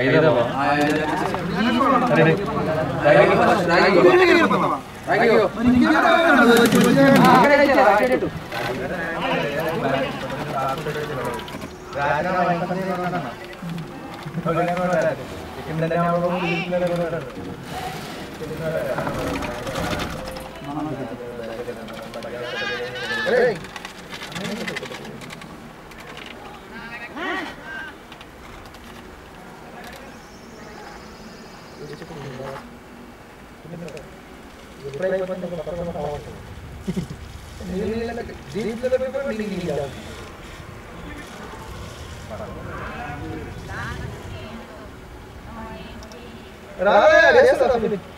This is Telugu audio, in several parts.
രാജാവ് Rara, ya, ya, ya, ya, ya,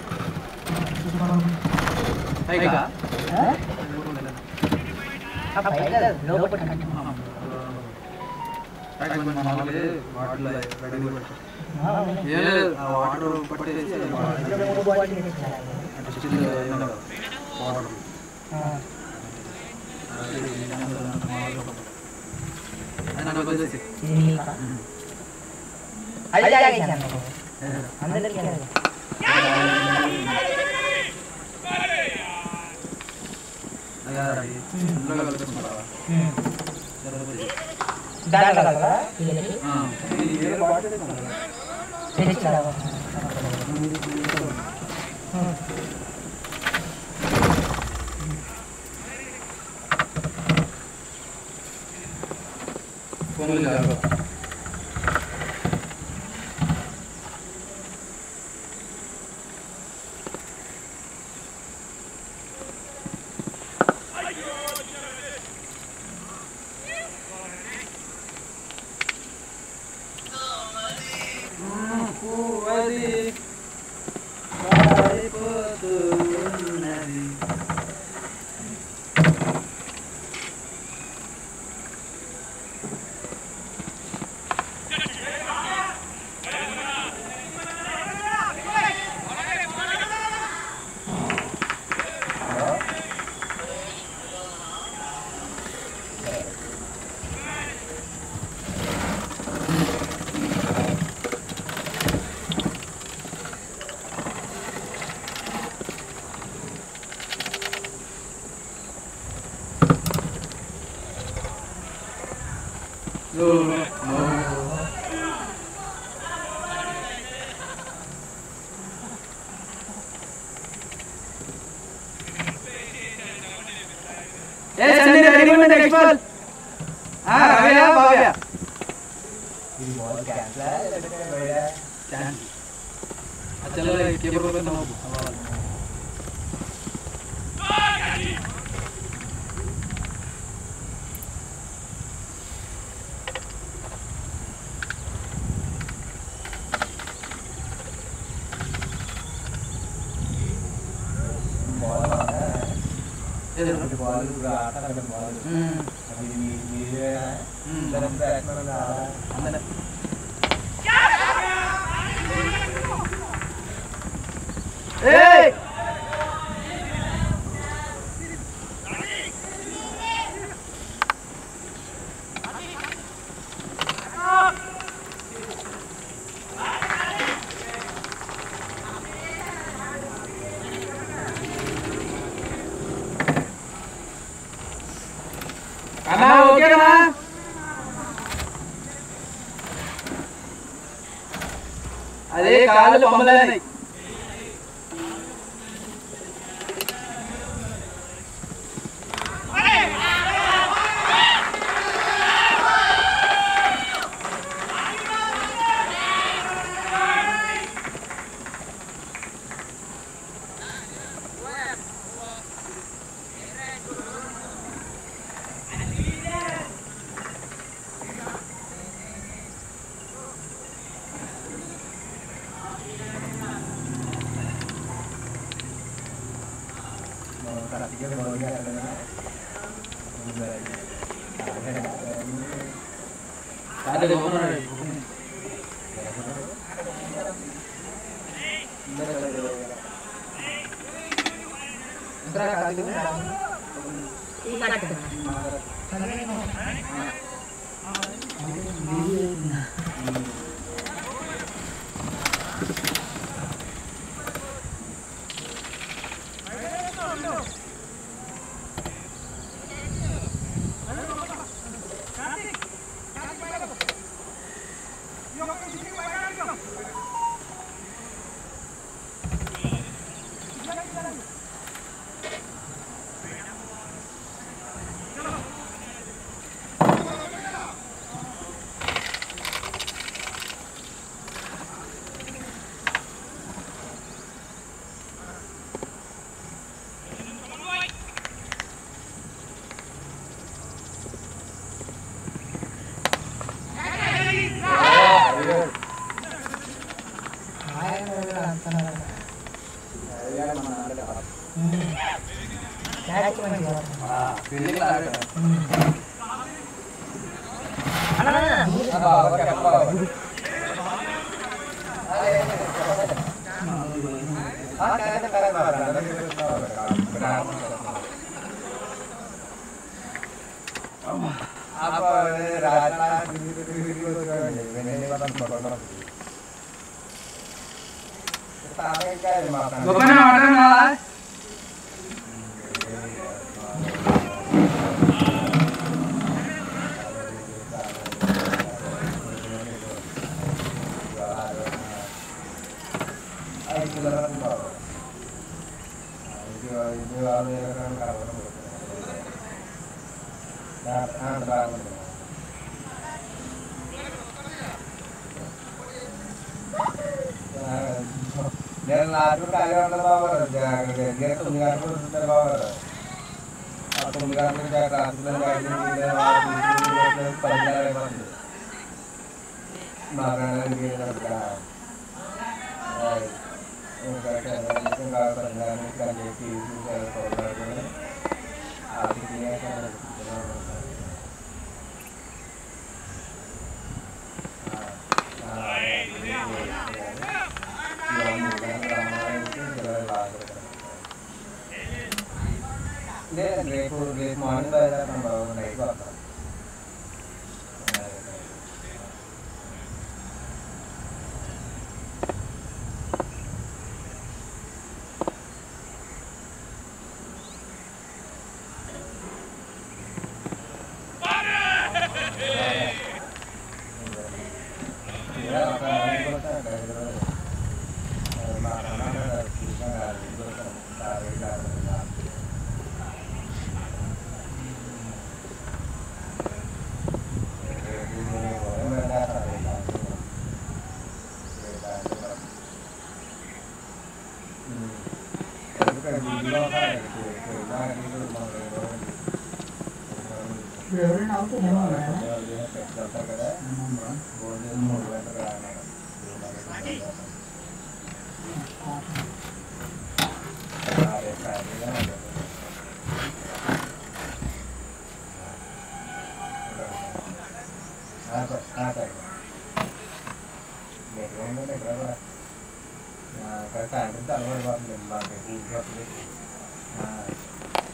Hay cả. அப்ப இல்ல லோபட் கட்டுமா டாக் பண்ண மாமலே வாட்ல ரெடி பண்ணு ஏ வாட்டர் பட்டேசி மூணு பாட்டில் எடுக்கலாம் அட்ஜஸ்ட் பண்ணு வாட்டர் ஆ ನಾನು ಬಂದಿದ್ದೆ ಅಲ್ಲಿ ಜಾಗ ಇದೆ ಅಂದ್ರೆ डाल लगा लगा हाँ ये बाटे ना फिर चला हाँ कौन लगा काल पमलनै।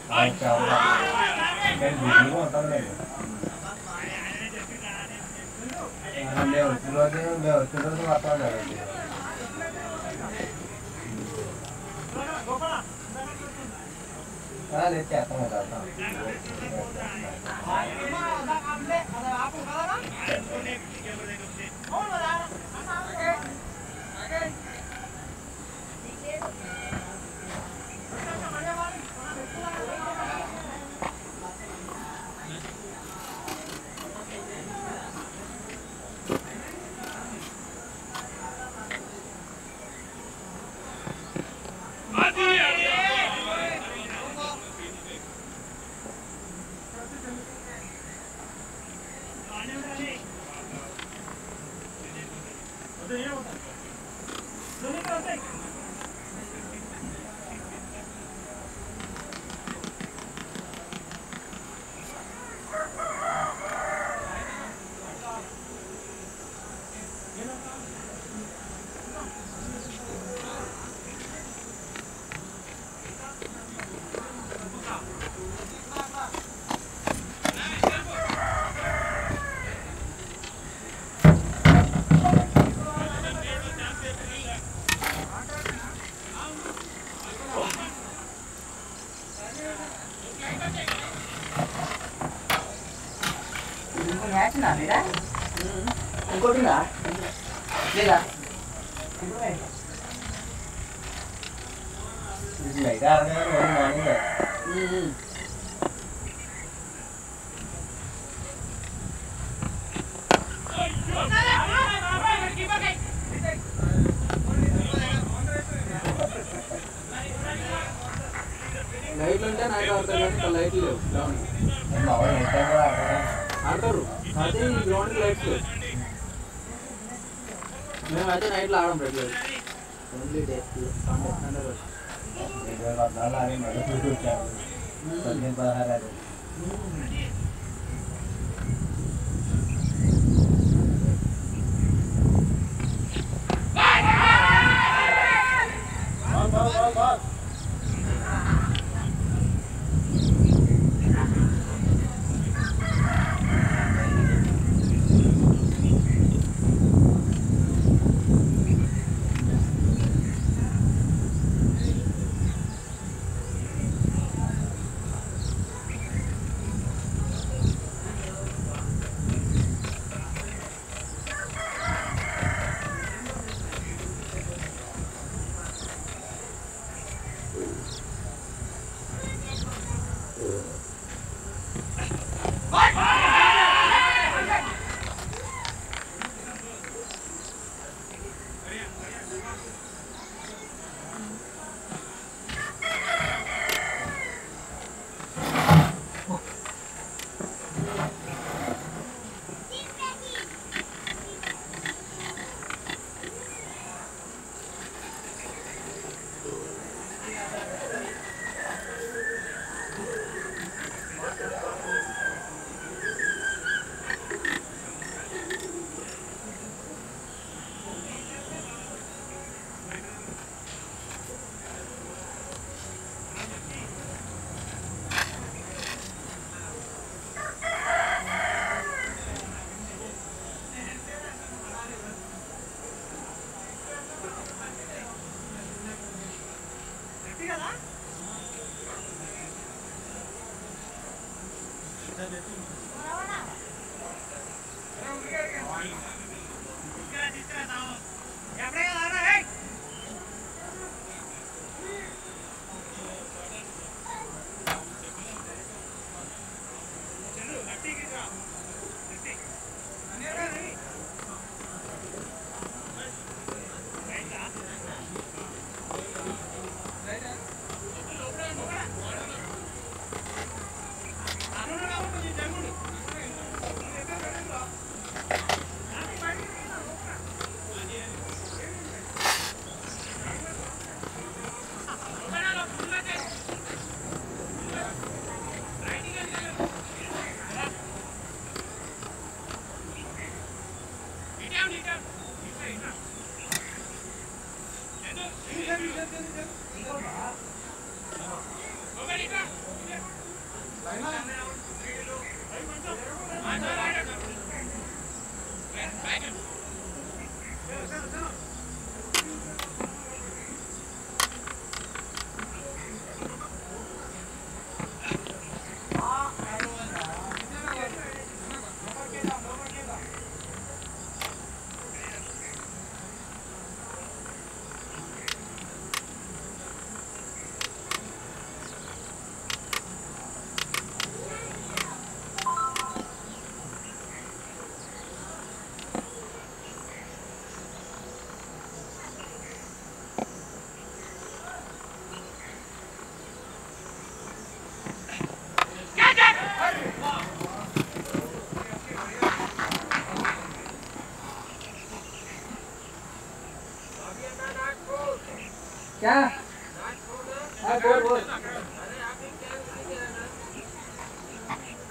ai chào cái gì cũng có tâm này leo từ đó đi leo từ đó nó bắt đầu Ah, let's chat. Ah, let's chat.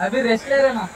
अभी रेस्ट ले रहे ना?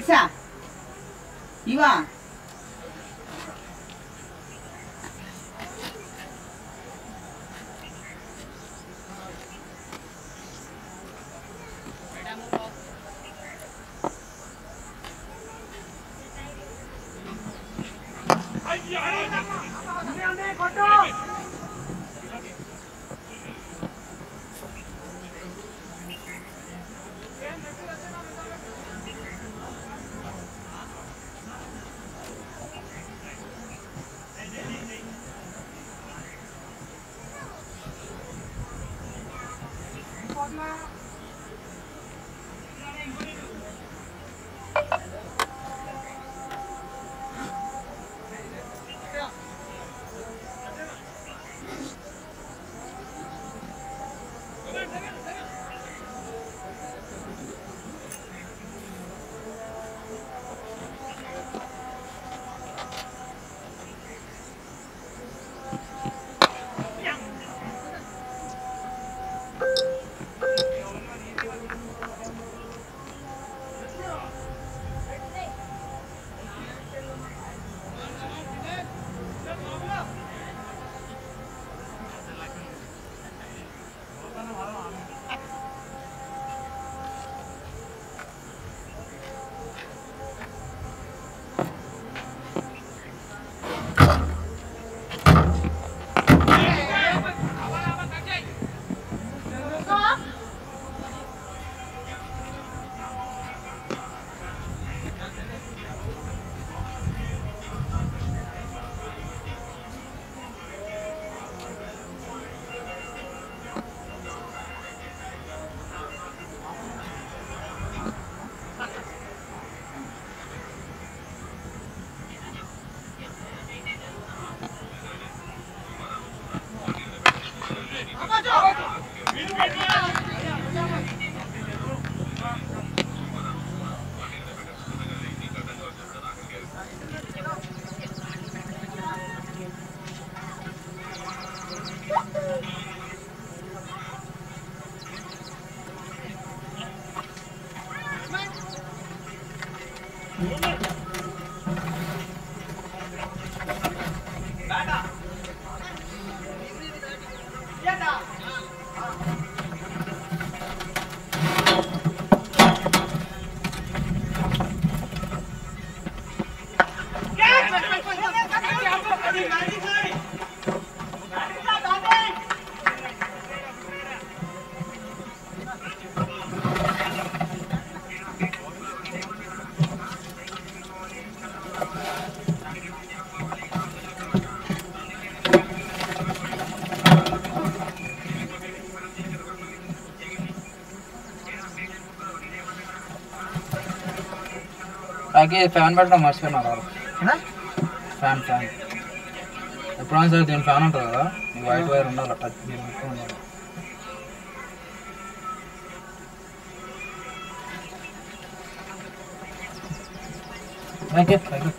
స్పిట్సా ఇవా అలాగే ఫ్యాన్ పెట్టడం మర్చిపోయినా ఫ్యాన్ ఫ్యాన్ ఎప్పుడైనా సరే దీని ఫ్యాన్ ఉంటుంది కదా ఈ వైట్ వైర్ ఉండాలి టచ్ దీని మొత్తం ఉండాలి ఓకే పైకి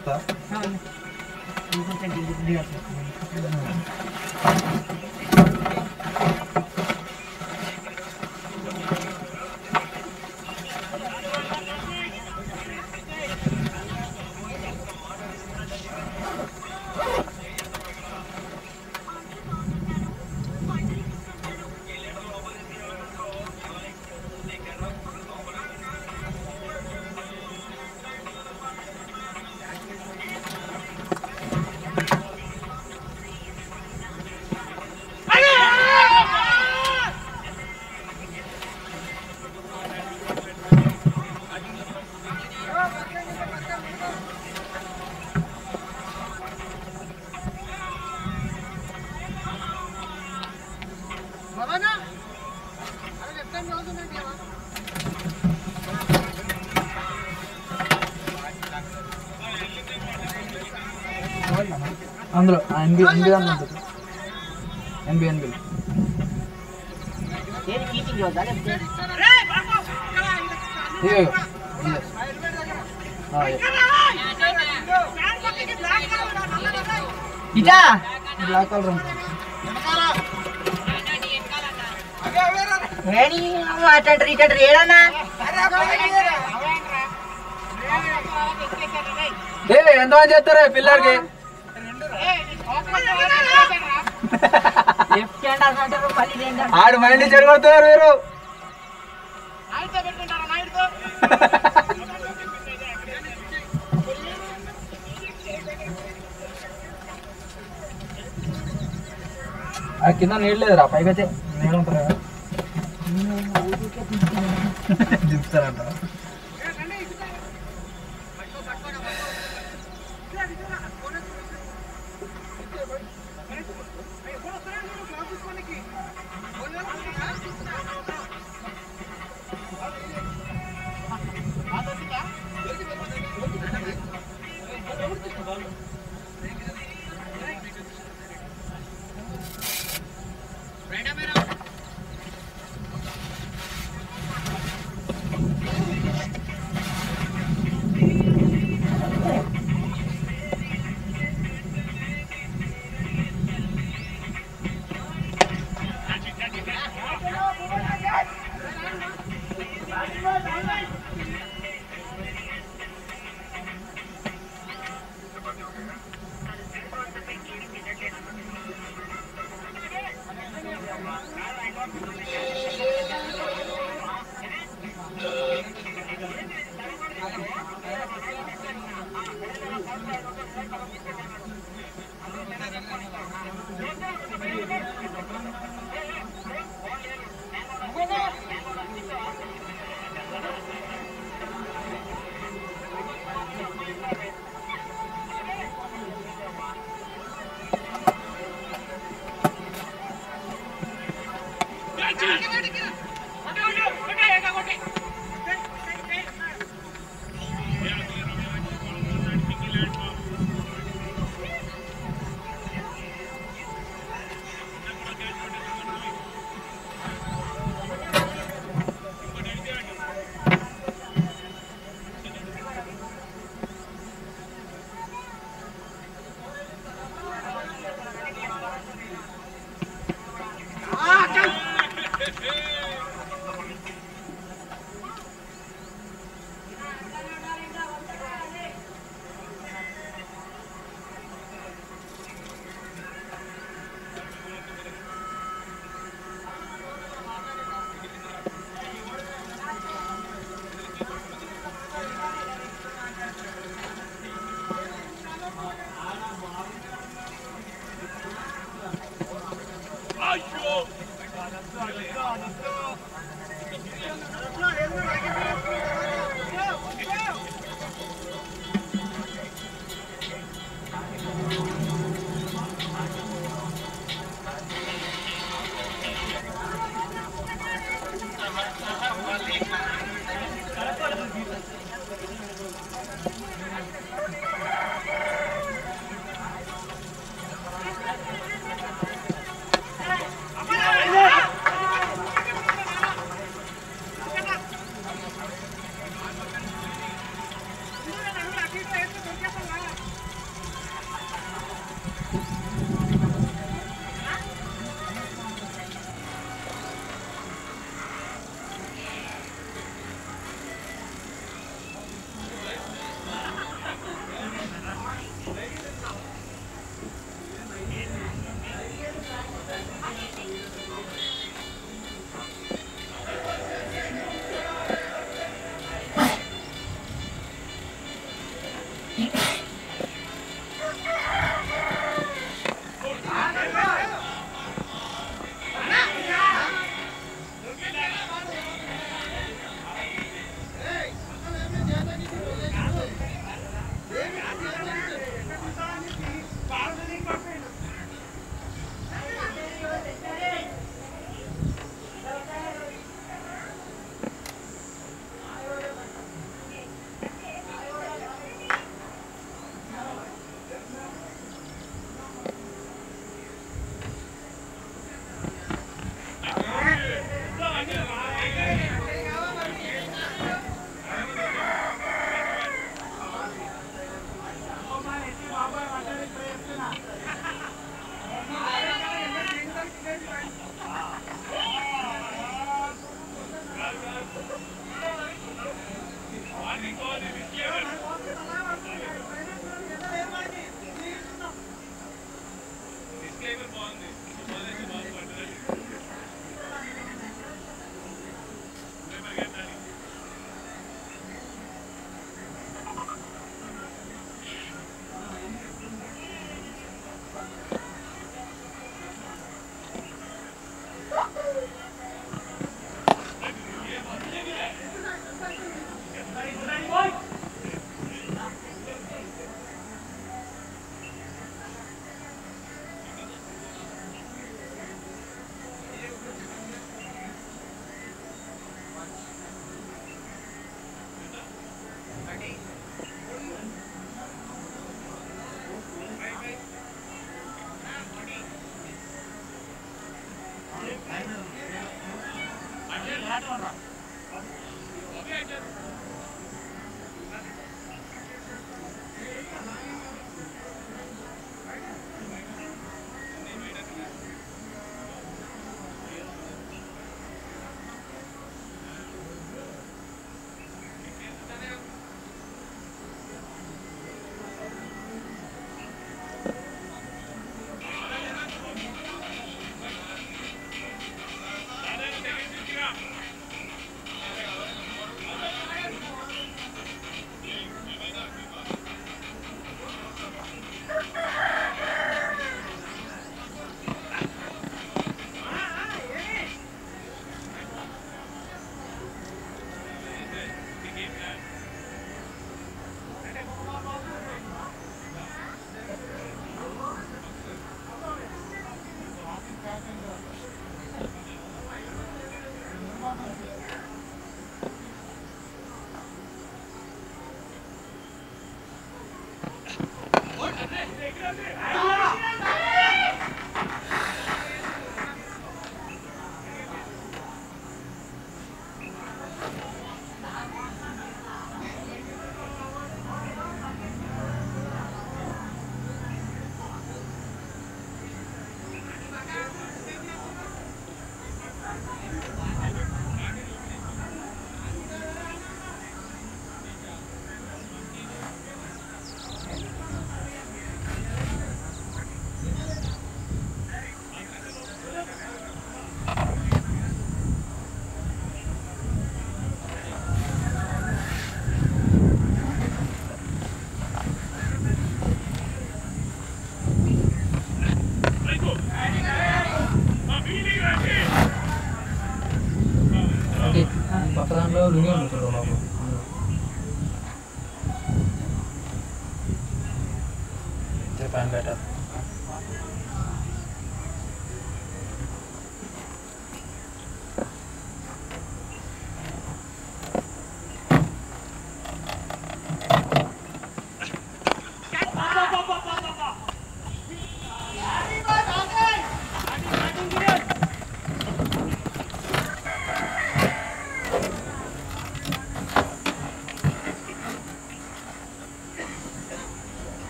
వస్తా అందులో ఎన్బి ఎన్బి దాంట్లో ఉంటుంది ఎన్బి ఎన్బి ఇదిగో, ఇదిగో. ఆ, ఇదిగో. ఇటా బ్లాక్ కలర్ ఉంటుంది వేణి అటంటారు ఇటంటారు ఏడన్నా ఏ ఎంత మంది చేస్తారా పిల్లడికి ఆడు మైండ్ చెడగొడుతున్నారు మీరు ఆ కింద నీళ్ళు లేదురా వచ్చే నీళ్ళు ఉంటుంది కదా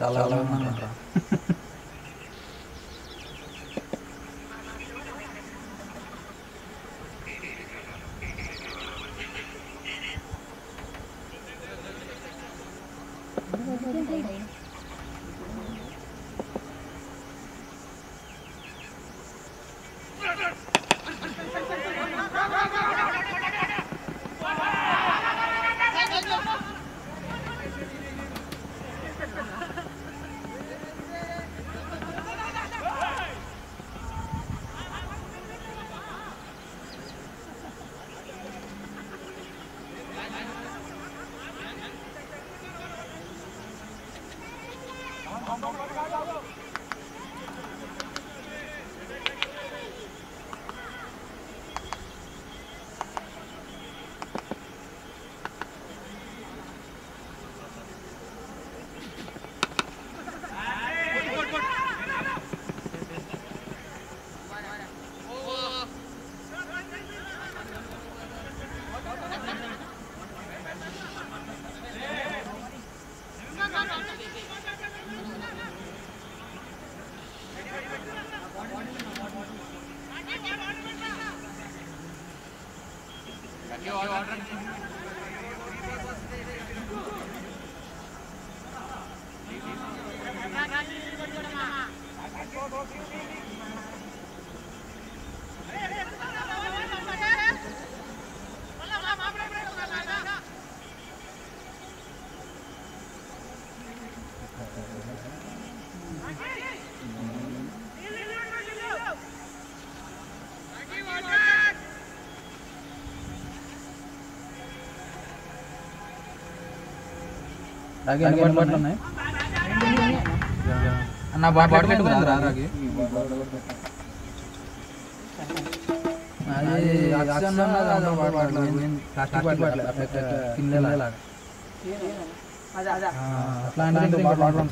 咋了嘛？good. రాగి ఎన్ని బాటిల్ ఉన్నాయి అన్న బాటిల్ పెట్టుకుందా రాగి అది ఆక్సిజన్ ఉన్నది అందులో బాటిల్ ప్లాస్టిక్ బాటిల్ కింద అట్లాంటి బాటిల్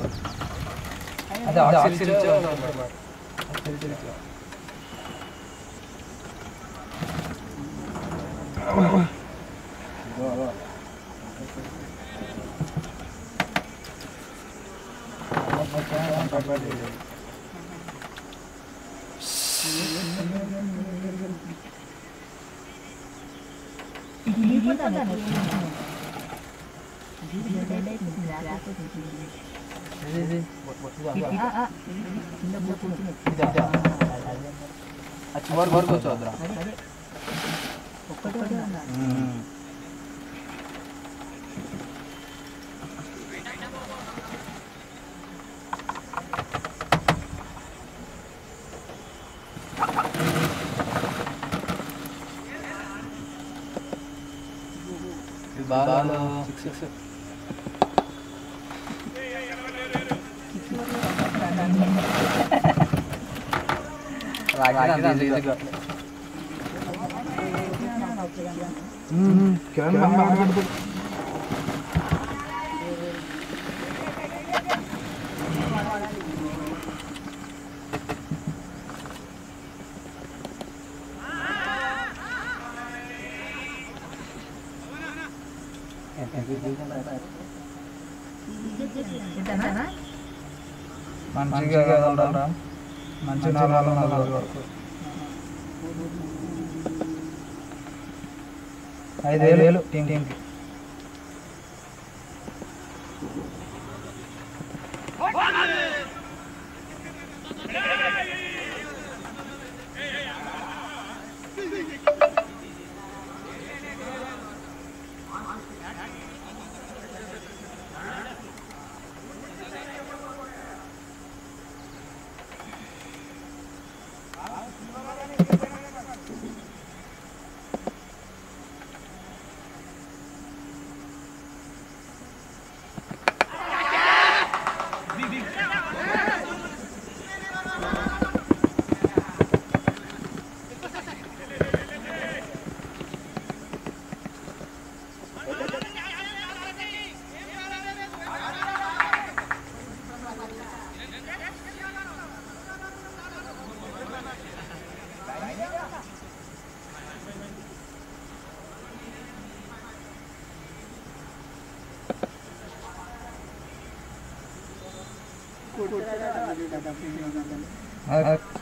啊，一旦这个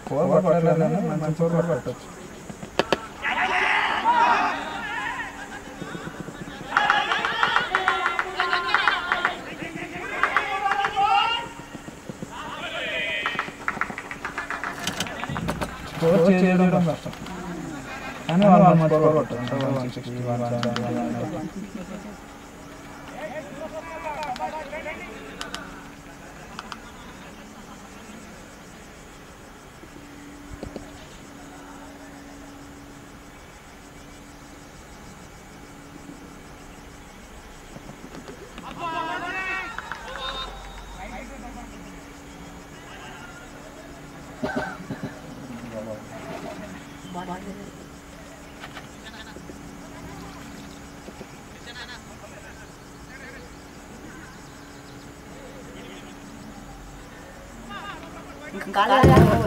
కూర పట్టలేదు మంచి కూర పట్టచ్చు స్కోర్ చేయడం కష్టం కానీ వాళ్ళు మంచి స్కోర్ కొట్టారు వన్ సిక్స్టీ వన్ 来来来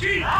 去哪？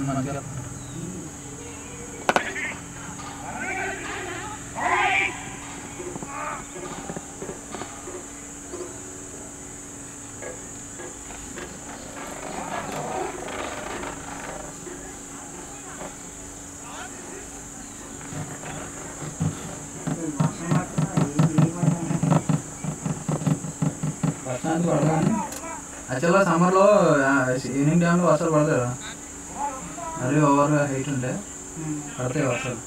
గోపన్న చిన్న మంచిగా వర్షానికి పడగానే యాక్చువల్గా సమ్మర్లో ఈవినింగ్ టైంలో వర్షాలు పడతాయి ഒരു ഓവർ ഹൈറ്റ് ഉണ്ട് അടുത്ത വർഷം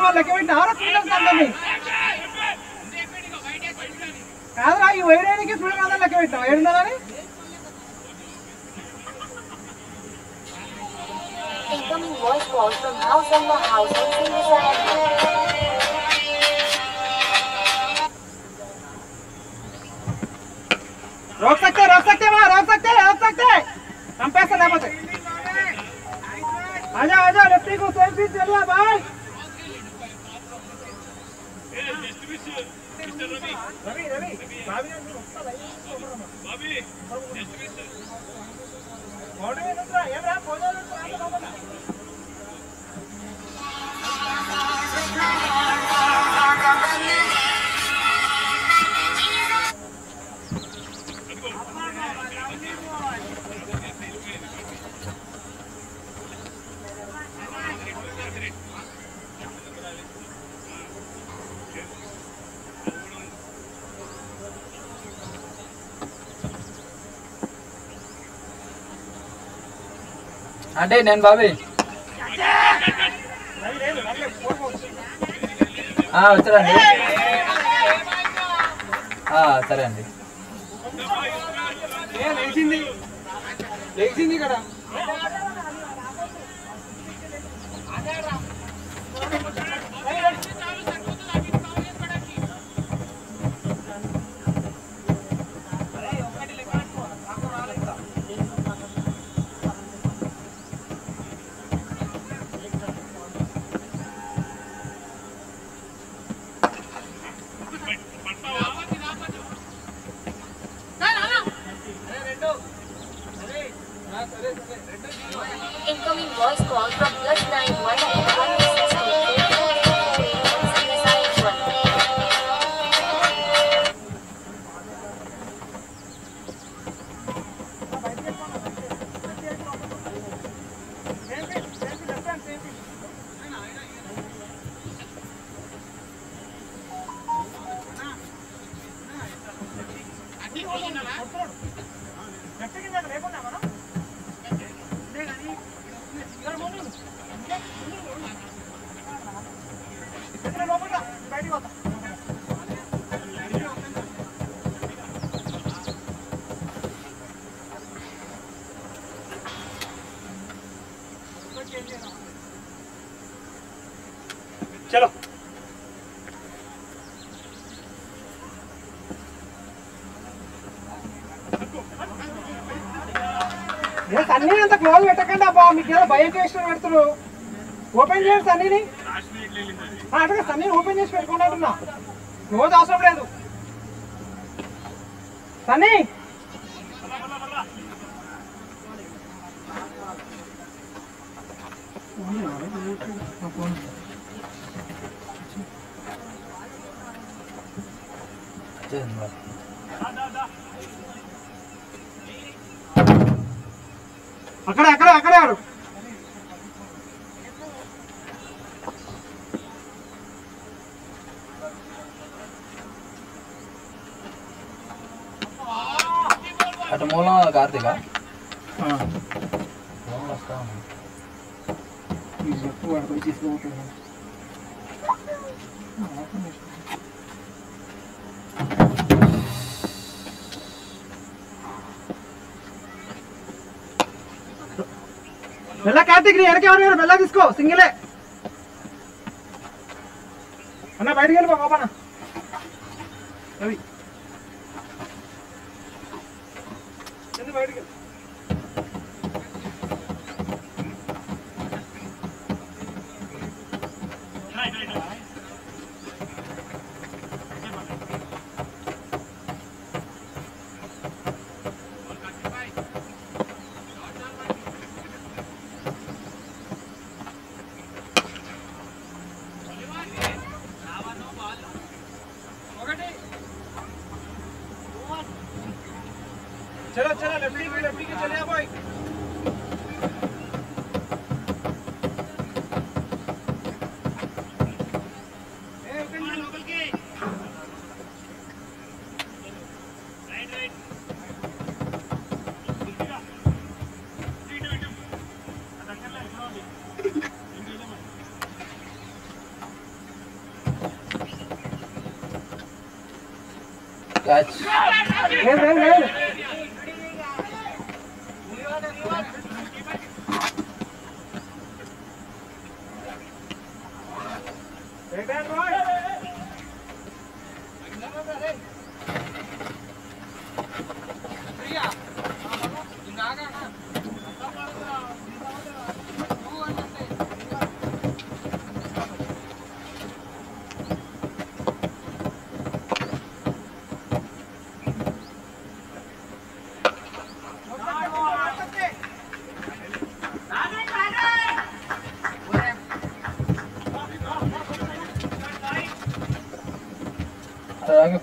వాళ్ళు లెక్క పెట్టిన ఆరోగ్యం కాదురా ఈ వైరానికి ఇప్పుడు కాదా లెక్క పెట్టినావు ఏడున్నదని Incoming voice call from house number house in Sindhusaya. रोक सकते रोक सकते वहाँ रोक सकते रोक सकते हम पैसे ले पाते आजा आजा लेफ्टी को सेम सीट चलिए भाई रवि रवि भाभी అంటే నేను బాబీ. వచ్చారండి సరే అండి లేచింది. లేచింది ఇక్కడ. మీకు ఏదో భయం చేసిన పెడుతున్నారు. ఓపెన్ చేయండి సన్నీని. ఆ, సన్నీని ఓపెన్ చేసి పెట్టుకోండి అంటున్నా. క్లోజ్ అవసరం లేదు. సన్నీ! వచ్చేసింది బాబు. అక్కడ అక్కడ అక్కడే ఆడు. అటు మూలం కార్తీక మెల్ల కార్తీక్ నీ వెనక ఎవరు మెల్ల తీసుకో సింగిలే అన్న బయటికి వెళ్ళిపో Gopanna Hä, hä, hä?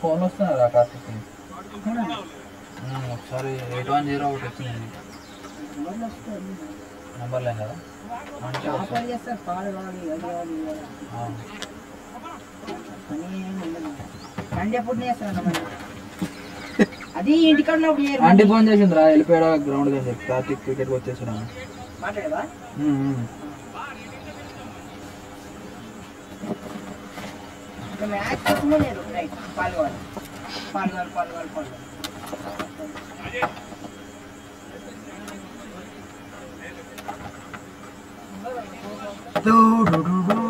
Phone వస్తున్నారు ఆ కార్తీక్ ఒకసారి ఎయిట్ వన్ జీరో ఒకటి వచ్చింది. నెంబర్ లేదు కదా అది చేయరు ఆంటీ ఫోన్ చేసింది రా వెళ్ళిపోయాడా గ్రౌండ్ చెప్పి కార్తీక్ క్రికెట్కి వచ్చేసాడు? Match parlour parlour Do do do do.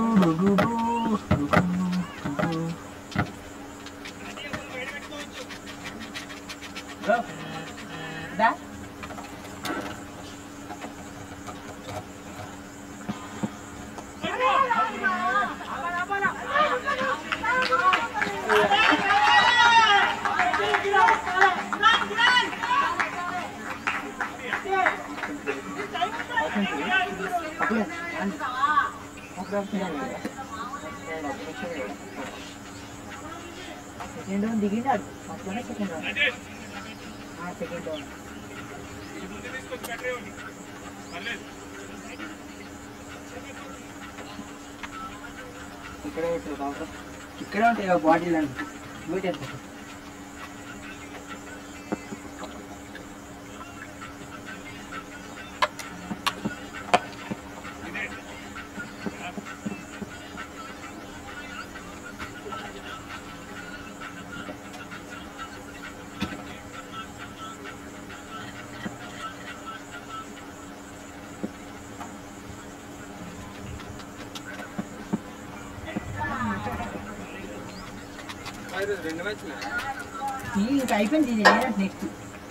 అయిపోయింది ఇది నెక్స్ట్.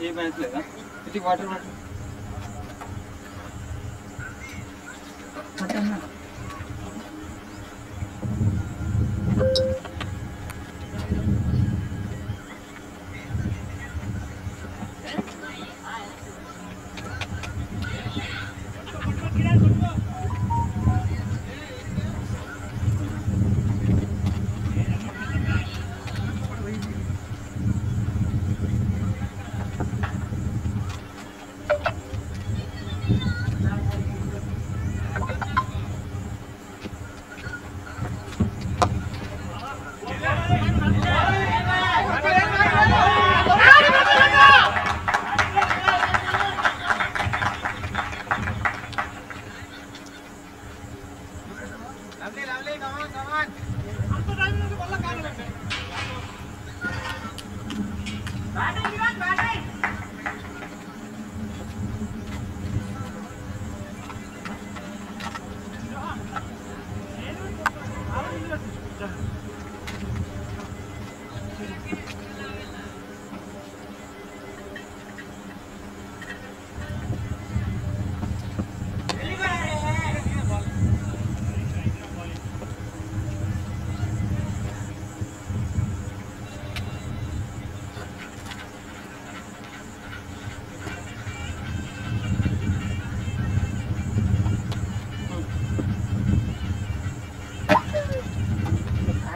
ఏ బ్యాంక్ లేదా ఇది వాటర్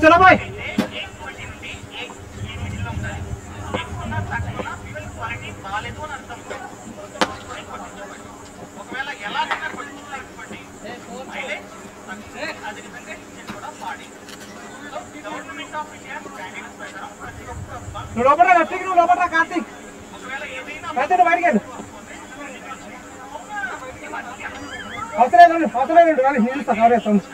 చలో చలో బాయ్ నువ్వు లోపల లెఫ్ట్కి నువ్వు లోపల కార్తీక్ కార్తీక్ నువ్వు బయటికి వెళ్ళు అవసరం లేదు అవసరం లేదు కానీ నేను ఇస్తా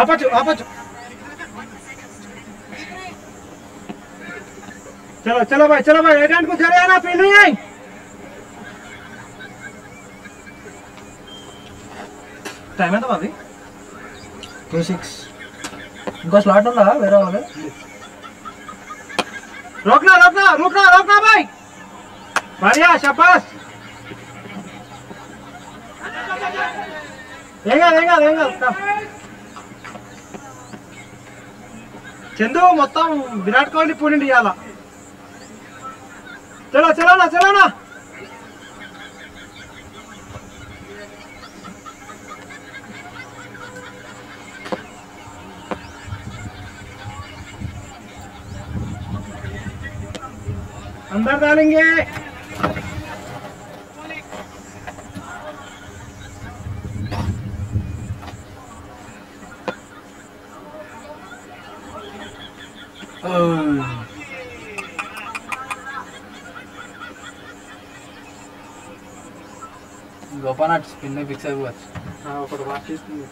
ఆపచ్చు ఆపచ్చు चलो चलो भाई चलो भाई एजेंट को चले आना फील्डिंग है టైం ఎంత బాబీ టూ సిక్స్ ఇంకో స్లాట్ ఉందా వేరే వాళ్ళకి रोकना रोकना रुकना रोकना भाई बढ़िया शाबाश देंगे देंगे देंगे చందు మొత్తం విరాట్ కోహ్లీ పూనిండి ఇవాళ చలో చలోనా చలోనా अंदर डालेंगे గొప్ప స్పిన్ ఫిక్స్ అయిపోవచ్చు ఒకటి వాష్ చేస్తుంది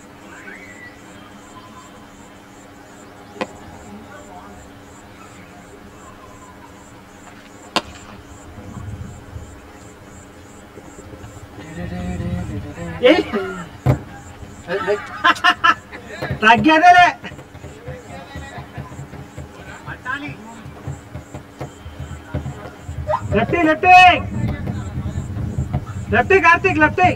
ఏయ్ తగ్గేదేలే lefty lefty lefty Karthik lefty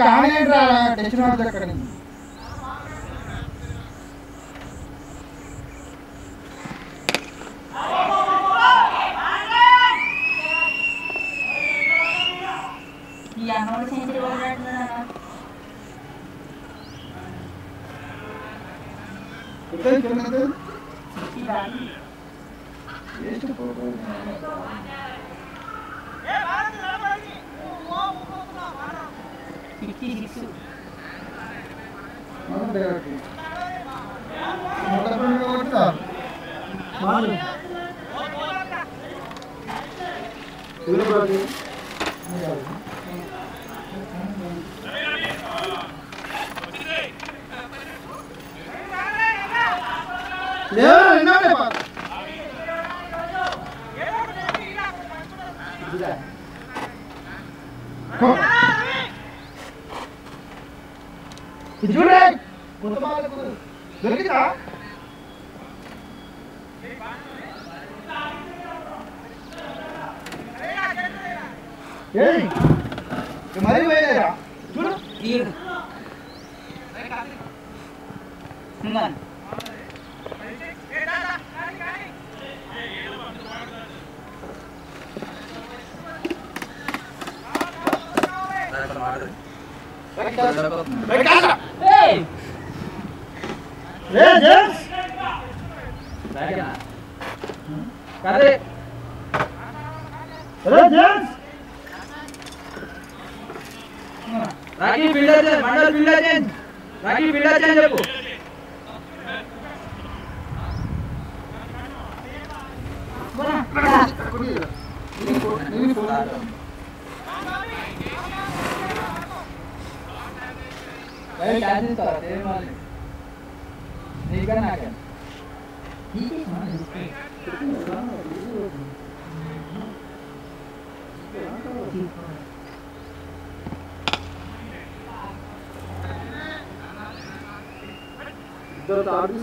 కానేంట్రా తెచ్చిన వాళ్ళు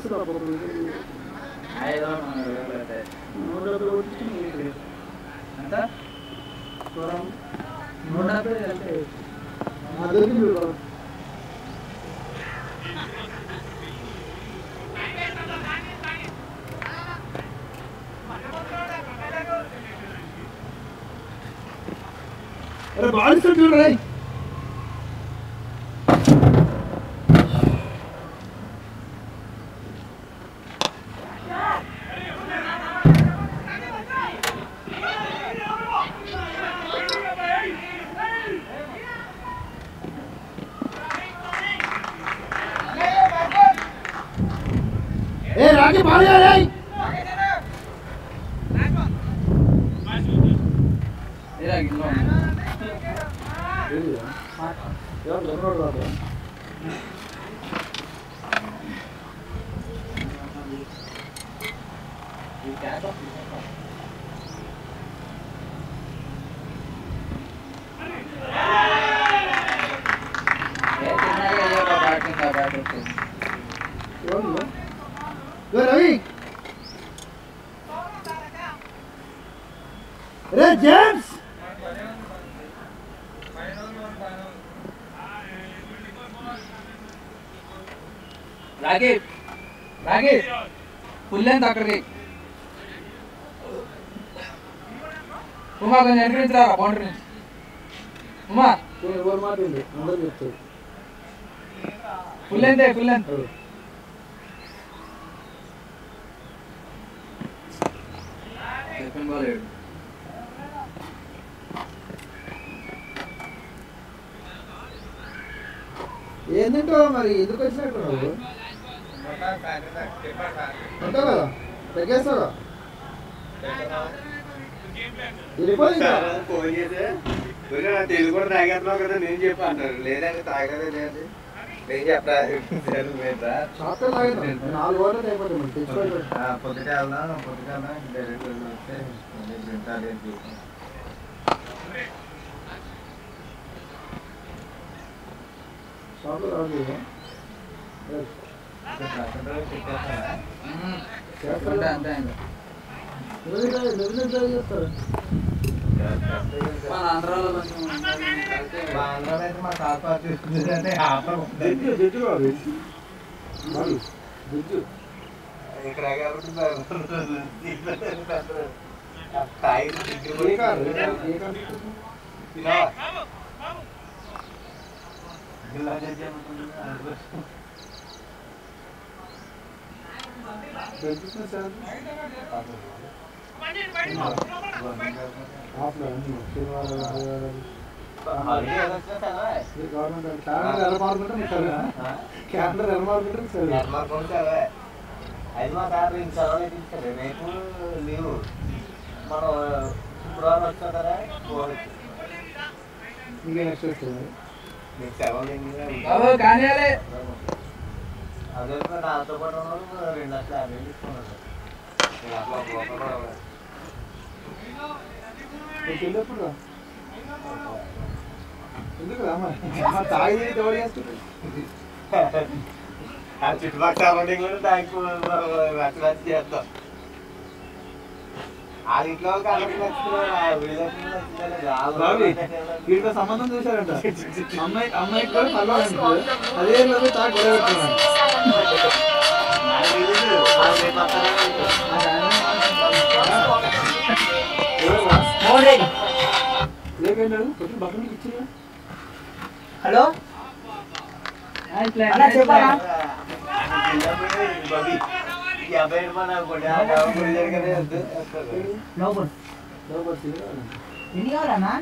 possible రాగి రాగి. ఫుల్ లెంత్ అక్కడికి? ఉమా కొంచెం వెనక నుంచి బౌండరీ నుంచి? ఉమా. ఎవరు మాట ఉంది అందరూ చెప్తారు ఫుల్ ఎంతే ఫుల్ లెంత్ సెకండ్ బాల్ ఏడు మరి? ఎందుకు వచ్చినట్టు నువ్వు కదా తగ్గేస్తావు తెలుగు కూడా తాగేస్తున్నావు కదా? నేను చెప్పి అంటారు లేదండి తాగదే లేదు నేను చెప్పరా పొద్దుటే వెళ్దాం పొద్దుటే డైరెక్ట్ వెళ్ళి వస్తే తింటాలి తింటారు షాప్లో రాదు అంతే అంతే ఇంకా చేస్తారు మన ఆంధ్రాలో ఆంధ్రాలో అయితే మా తాత చూస్తుందంటే ఇక్కడ కాబట్టి తాగి నిర్మల్ కూడా చదవా? అది మా తాత ఇంక చదవలేదు ఇచ్చారు రేపు లీవు మనం శుక్రవారం వచ్చాం కదా పోవచ్చు ఇంకే నెక్స్ట్ వస్తుంది మీకు సెలవు చుట్టుపక్కల సరౌండింగ్ లో దానికి మంచి మంచి చేస్తాం ఆ ఇంట్లో వాళ్ళకి నచ్చుతున్నారు ఆ వీళ్ళకి నచ్చుతలేదు బాబీ వీటితో సంబంధం చూశారంట అమ్మాయి అమ్మాయికి కూడా పర్వాలేదు అదే రోజు తాగి గొడవ పెట్టుకున్నాను మోడల్ లేకంటాడు పొద్దున బట్టలు ఇచ్చిందా హలో అలా చెప్పరా లోపల ఎన్ని కావాలన్నా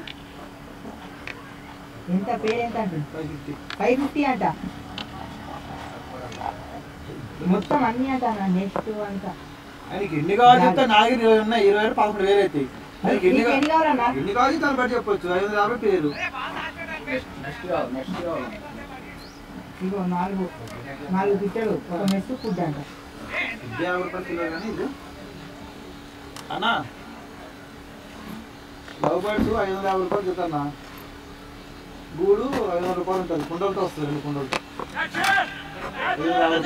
ఎంత పేరు ఎంత అంటుంది ఫైవ్ ఫిఫ్టీ అంట మొత్తం అన్ని అంట నెక్స్ట్ అంతా? ఆయనకి ఎన్ని కావాలి చెప్తే నా దగ్గర ఇరవై ఉన్నాయి ఇరవై వేలు పదకొండు వేలు అవుతాయి. ఆయనకి ఎన్ని కావాలి ఎన్ని దాన్ని బట్టి చెప్పొచ్చు. ఐదు వందల యాభై పేరు. ఇగో నాలుగు. నాలుగు పిట్టలు ఒక మెస్సు ఫుడ్ అంట. ఇది యాభై రూపాయలు కిలో కానీ ఇది? అన్నా. లవ్ బర్డ్స్ ఐదు వందల యాభై రూపాయలు చెప్తాన్నా గూడు ఐదు వందల రూపాయలు ఉంటుంది. కుండలతో వస్తుంది రెండు కుండలు కుండలు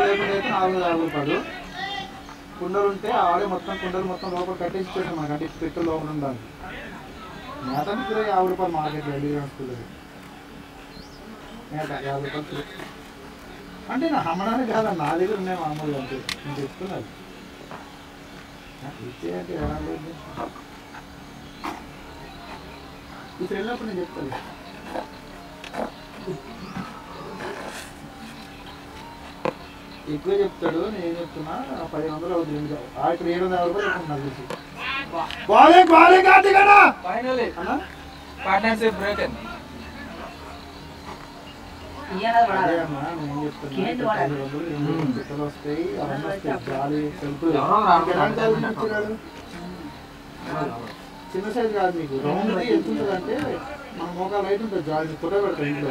లేకుండా అయితే నాలుగు యాభై రూపాయలు కుండలు ఉంటే ఆడే మొత్తం కుండలు మొత్తం లోపల కట్టేసి పెట్టాం మనకి అంటే పెట్టు లోపల ఉండాలి. మేతానికి కిలో యాభై రూపాయలు మార్కెట్లో ఎల్డీ స్కూల్ మేత యాభై రూపాయలు అంటే నా అమ్మడానికి కాదు నా దగ్గర ఉన్నాయి మామూలు అంటే నేను చెప్తున్నాను నాకు ఇచ్చే అంటే ఎలా లేదు. ఇప్పుడు వెళ్ళినప్పుడు నేను చెప్తాను. ఎక్కువ చెప్తాడు నేను చెప్తున్నా పదిహేను వందలు అవుతుంది రెండు ఆ ఇక్కడ ఏడు వందల యాభై రూపాయలు నాకు తెలిసి. బాలే బాలే కార్తీకనా ఫైనల్లీ అన్నా? పార్ట్నర్షిప్ బ్రేక్ పిట్టలు వస్తాయి అవన్నీ సెల్ఫ్? చిన్న సైజు కాదు మీకు. రౌండ్ ఎంత ఉంటుంది అంటే మన మోకాలు లైట్ ఉంటుంది జాలి ఫోటో పెడతాం ఇంట్లో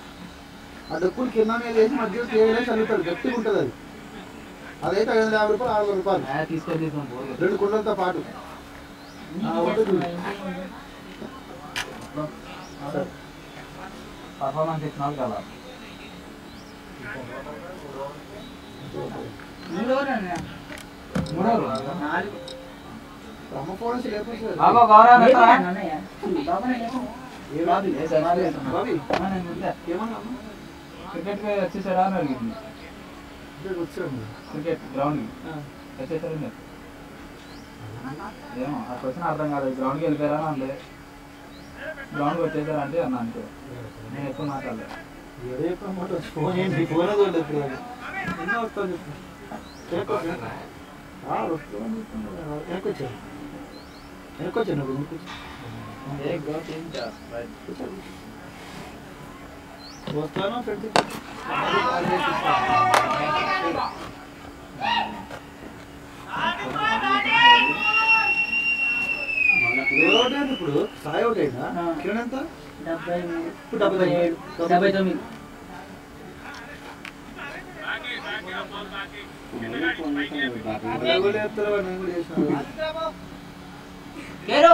ఆ డొక్కులు కింద మీద వేసి మధ్యలో చేయడం చదువుతాడు గట్టిగా ఉంటుంది అది. అదైతే ఐదు వందల యాభై రూపాయలు ఆరు వందల రూపాయలు. తీసుకొని రెండు కుండలతో పాటు. కదా బాబా గౌరవ ఏంటి అన్న అన్నయ్య? బాబానే లేవు. ఏ రాదు. బాబీ, క్రికెట్ ఏమన్నా వచ్చేసాడా అని అడిగింది ఇక్కడ వచ్చాము క్రికెట్ గ్రౌండ్ ఆ. వచ్చేసాడు మీరు ఏమో ఆ క్వశ్చన్ అర్థం కాదు గ్రౌండ్కి వెళ్ళిపోయారా అని అందే గ్రౌండ్కి వచ్చేసారా అంటే అన్న అంతే నేను ఎక్కువ మాట్లాడలేదు ఏదో చెప్పిన ఇప్పుడు సాయి ఆ. కిరణ్ ఎంత డెబ్బై మూడు. ఇప్పుడు డెబ్బై ఏడు. తొమ్మిది. డెబ్బై. కేరు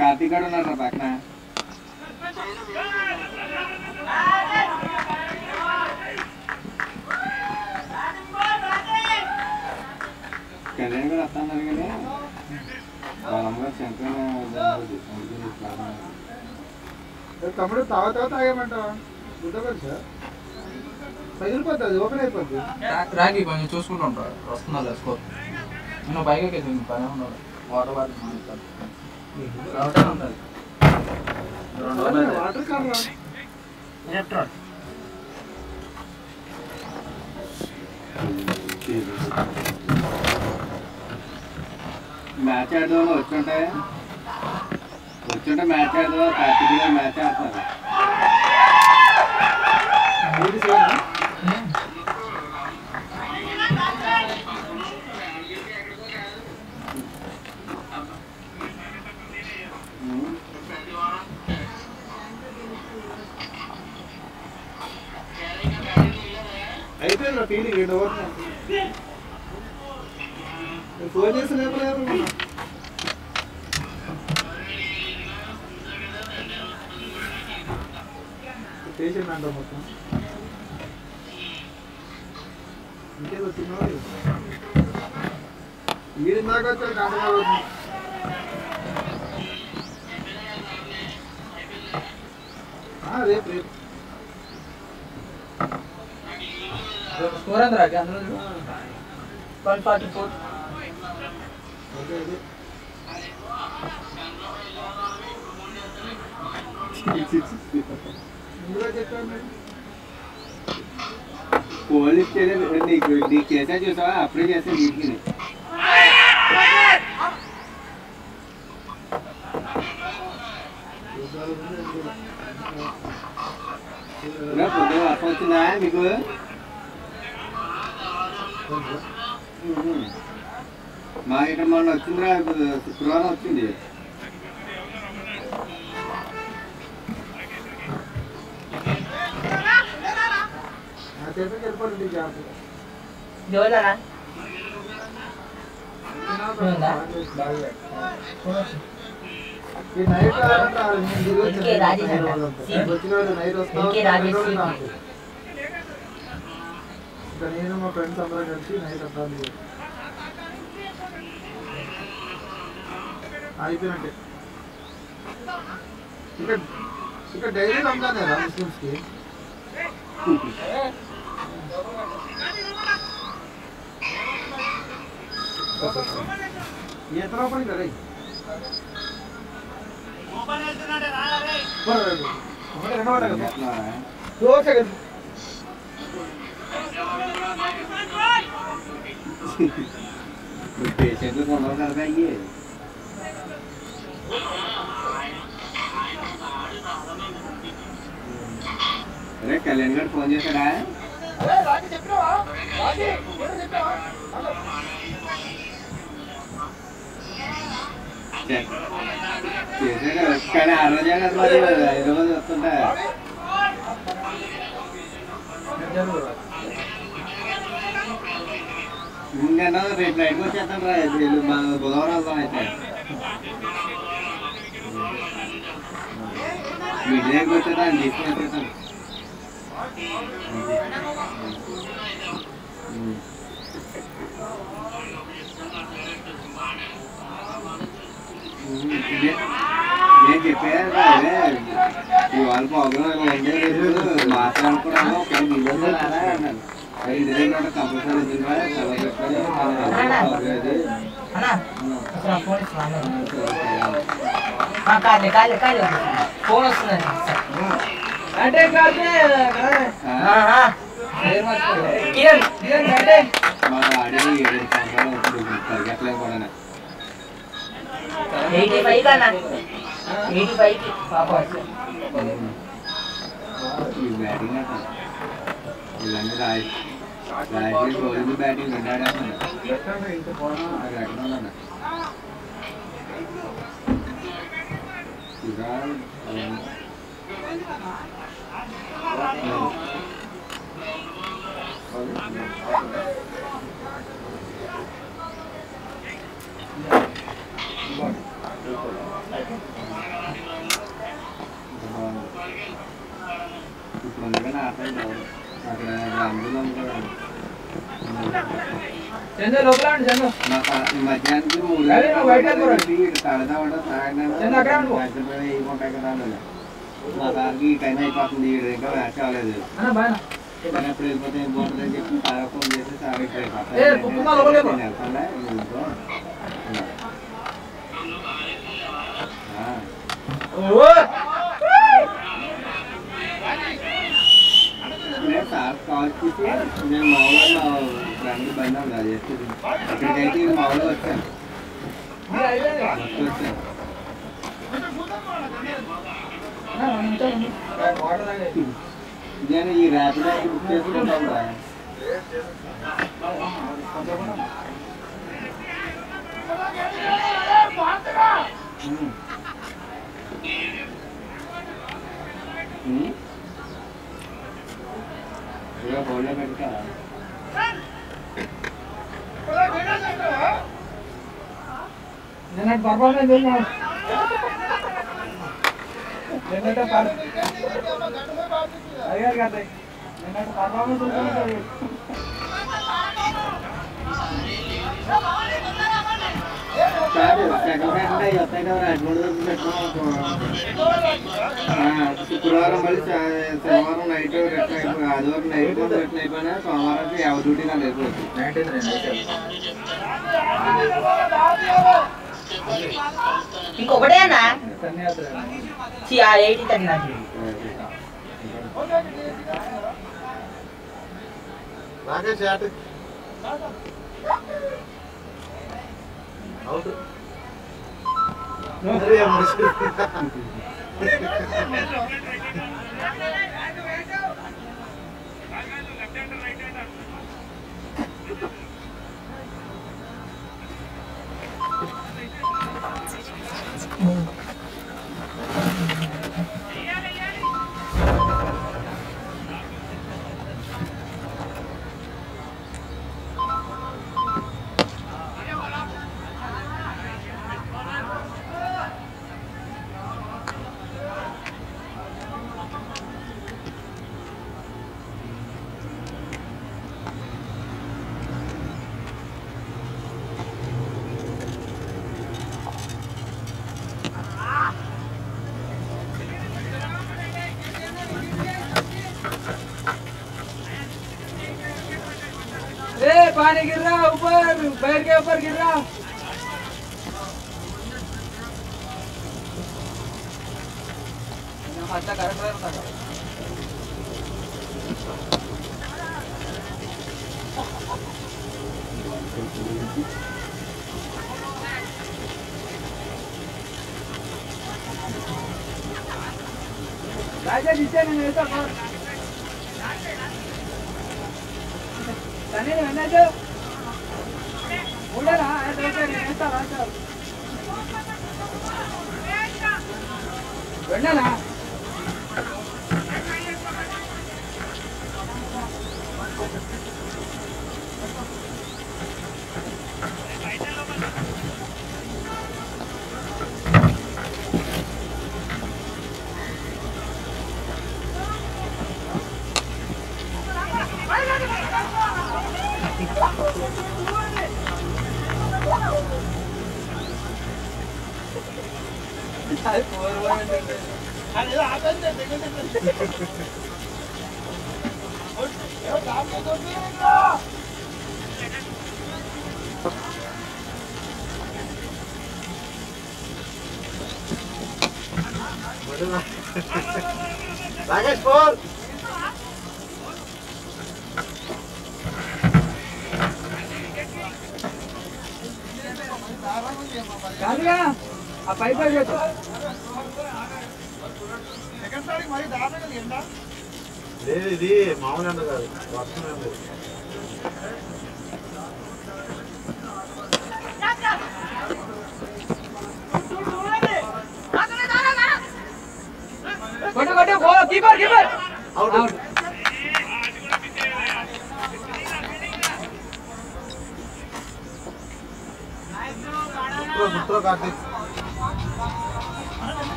కార్తీక్ గారు ఉన్నాడు పక్కన కళ్యాణ్ గారు వస్తున్నారు కానీ వాళ్ళ అమ్మగారు చనిపోయిన ఏ తమ్ముడు తావ తావ తాగేమంటావా గుర్తుపడి సార్ పగిలిపోతుంది అది ఓపెన్ అయిపోద్ది రాగి కొంచెం చూసుకుంటూ ఉంటాడు వస్తున్నా స్కోర్ నేను బైక్ ఎక్కేసి పని ఉన్నాడు వాటర్ బాటిల్ మానేస్తాను రావటం ఉంటుంది రెండు రోజులు అయింది. వాటర్ కర్రా ఎలక్ట్రాన్ మ్యాచ్ ఆడదాం వచ్చుంటే వచ్చుంటే మ్యాచ్ ఆడదాం కార్తీక్ గారు మ్యాచ్ ఆడతారు అయిపోయింది ఫీలింగ్ రెండు ఓవర్ ఫోన్ చేసి లేపలేరు పేషెంట్ అంట మొత్తం ఇంకేదో తిన్నాడు వీడి దాకా వచ్చాడు కాంట రేపు రేపు స్కోర్ ఎంత రాగి అందులో వన్ ఫార్టీ ఫోర్ అదే అదే ఇందులో చెప్పాను నేను. పోలీస్ స్టేషన్ నీకు నీకు చేసా చూసావా అప్పుడే చేసా నీకు ఇంకా పొద్దున వర్షం వచ్చిందా మీకు ఉహు. మా ఇక్కడ మొన్న వచ్చిందిరా శుక్రవారం వచ్చింది వచ్చాను. ఇంకే రాజేష్ అంట. నేను వచ్చిన రోజు నైట్ వస్తాను, ఇంకే రాజేష్ రెండు రోజులు సీపీ. నాకు. ఇంకా నేను మా ఫ్రెండ్స్ అందరం కలిసి నైట్ వస్తాను అయిపోయినట్టే ఇంకా ఇక్కడ డైలీ రంజానే రా ముస్లిమ్స్కి ఎంత రూపాయలు కదా రెండు వాడే కదా దోశ కదా పేషెంట్లు కొనవు కదా అయ్యి అరే కళ్యాణ్ గారు ఫోన్ చేశాడా చేశాడు కానీ ఆ రోజే కదా మరి ఐదు రోజు వస్తుంటా ఇంకా రేపు నైట్కి వచ్చేస్తాను రా ఇది మా బుధవారం వెళ్దాం అయితే మీ ఇంటి దగ్గరికి వచ్చేస్తాను తీసుకుని వచ్చేస్తాను నేను చెప్పాను అదే ఇవాళ ప్రోగ్రామ్ అంటే రేపు మాట్లాడుకున్నాను ఒక నిజంగా రారా అన్నాను మరి ఇంటి దగ్గర కంపల్సరీ ఎందుకు సెలవు పెట్టుకొని అది అన్నా అసలు ఆ ఫోన్ ఇస్తున్నా అన్న. ఆ, కాదులే కాదులే కాదులే ఫోన్ వస్తుందండి అంటే కాదు ఆ, ఆ. కిరణ్ కిరణ్ అంటే మా ఆడి ఏడు సంవత్సరాలు అవుతుంది పరిగెట్టలేదు కూడా ఎయిటీ ఫైవ్ కన్నా ఎయిటీ ఫైవ్ కి పాప ఈ బ్యాటింగ్ అంట వీళ్ళన్నీ Đấy, cái rồi với ba đi người ta đã mình Đây là nó lên này Thì đó Rồi. Rồi cái nào phải rồi. అదే నువ్వు బయట వెళ్ళిపోరా. తడదా ఉండదు చంద్ర అక్కడే ఉండు. ఉంటాయి కదా అందులో. మా సార్కి ఈ టైం అయిపోతుంది ఈడు ఇంకా మ్యాచ్ అవ్వలేదు అన్న బాయ్ కానీ ఎప్పుడు వెళ్ళిపోతే ఏం బాగుంటుంది అని చెప్పి సార్ ఫోన్ చేసి సార్ ఇక్కడ ఏ, కుటుంబాలు లోపలికి వెళ్ళు. నేను వెళ్తానులే, నువ్వు ఇంకో. ఈ ర్యాపిడో బుక్ చేసుకుంటాను पूरा बोलने में क्या? जनक बाबा ने देना जनक का पार अरे क्या दे जनक बाबा में तो नहीं శుక్రవారం మళ్ళీ శనివారం నైట్ రిటర్న్ అయిపోయి ఆదివారం నైట్ కూడా రిటర్న్ అయిపోయినా సోమవారం ఎవరి డ్యూటీ నాకు అయిపోతుంది ఇంకొకటే అన్న? సన్యాసులు. ఎయిటీ థర్టీ నాకు. నాకే 哪里啊？嗯。पानी गिर रहा ऊपर पैर के ऊपर गिर रहा। राजा नीचे नहीं रहता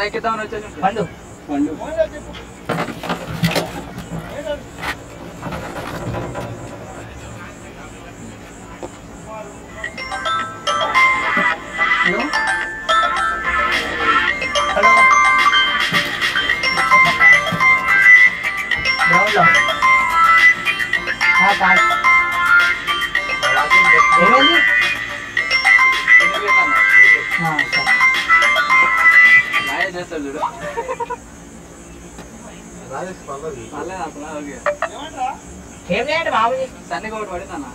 మరి స్ట్రైక్ ఇద్దామని వచ్చేసి పండు పండు రాజేష్ పల్లవి పర్లేదు అసలు ఓకే ఏం లేదంటే మామూలు సన్నికి ఒకటి పడింది అన్న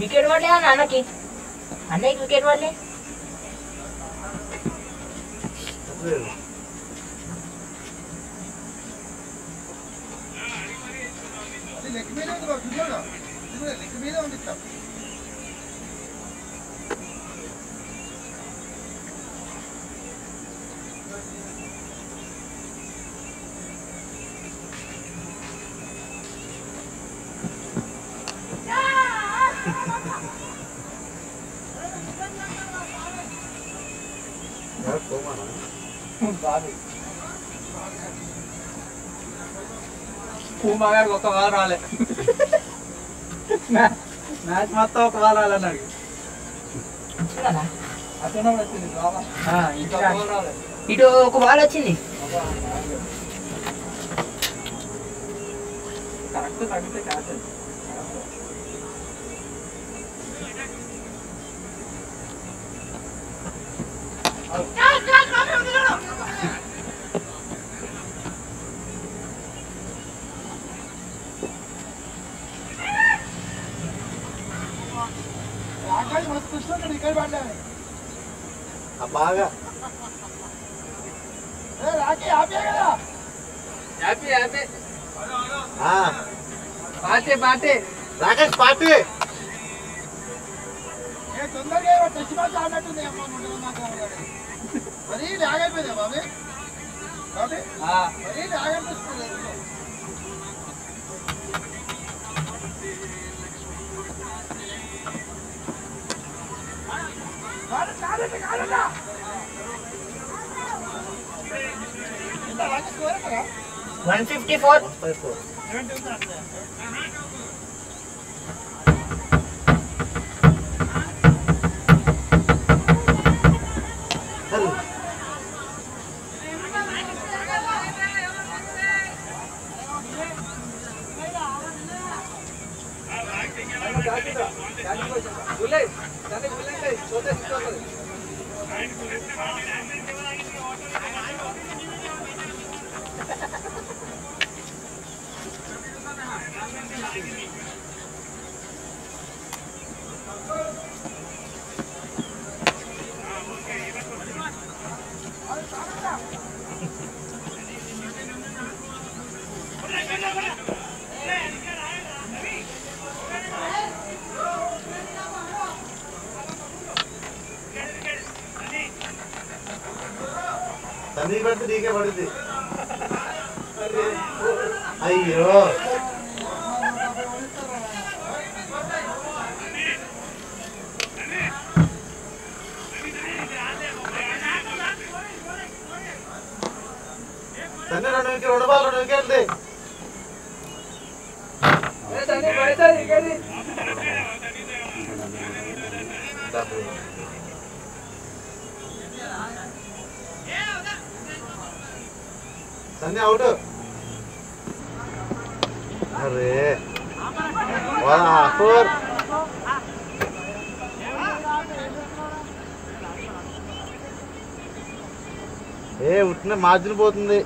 विकेट वाले आना ना की आना एक विकेट वाले लेकिन मेरे तो बाकी ना लेकिन मेरे तो పూమా గారికి ఒక వారం రాలే. మ్యాచ్ మొత్తం ఒక రాలన్నాడు. ఆ, ఇంకా ఇటు ఒక బాల్ వచ్చింది. కరెక్ట్ తగ్గితే క్యాచ్ ఆ బాగా హ్యాపీ హ్యాపీ ఆ, పాటే పాటే రాకేష్ పార్టీ ఆ, वन फिफ्टी తన్ని పెడితే నీకే పడుద్ది అయ్యో మార్జిన్ పోతుంది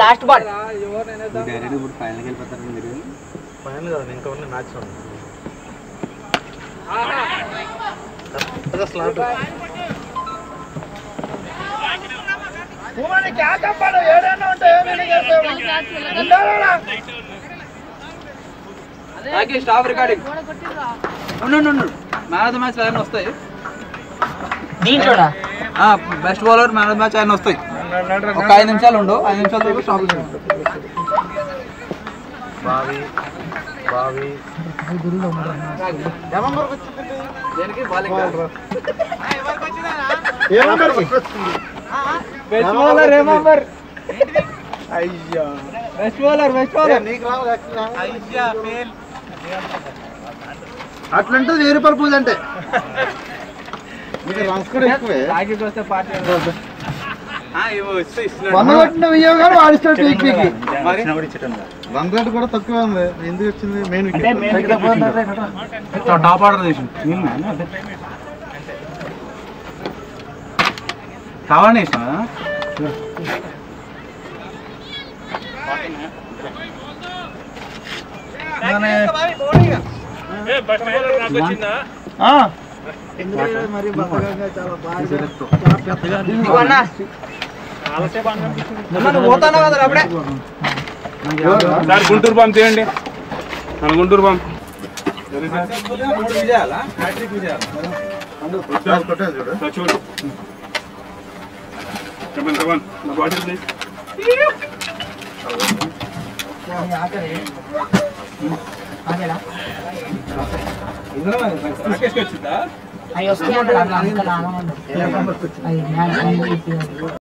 లాస్ట్ బాల్ డైరెక్ట్ ఇప్పుడు ఫైనల్కి మీరు ఫైనల్ కదా ఇంకా ఉన్న మ్యాచ్ రికార్డింగ్ ఉండు మ్యాన్ ఆఫ్ ద మ్యాచ్ ఆయన వస్తాయి దీంట్లోనా best bowler man of the match ఆయన వస్తాయి? ఒక ఐదు నిమిషాలు ఉండు ఐదు నిమిషాల బావి బావి. బెస్ట్ బౌలర్ ఏమంబర్ అయ్యా బెస్ట్ బౌలర్ బెస్ట్ బౌలర్ నీకు రావాలి అయ్యా ఫెయిల్ అట్లుంటుంది వెయ్యి రూపాయలు పూజ అంటే. వంద కొట్టిన వెయ్యవు కానీ వాడిస్తాడు పీక్ పీకి. మరి? రన్ రేట్ కూడా తక్కువ ఉంది. ఎందుకు వచ్చింది? మెయిన్ వికెట్ టాప్ ఆర్డర్ చేసి కావాలని వేసిన పోతాను కదా అప్పుడే సార్ గుంటూరు పంప్ తీయండి. మన గుంటూరు పంప్. చూడు చెప్పండి నా ప్లీజ్ అవి వస్తాయి అంటారు అంకల్ ఆనందం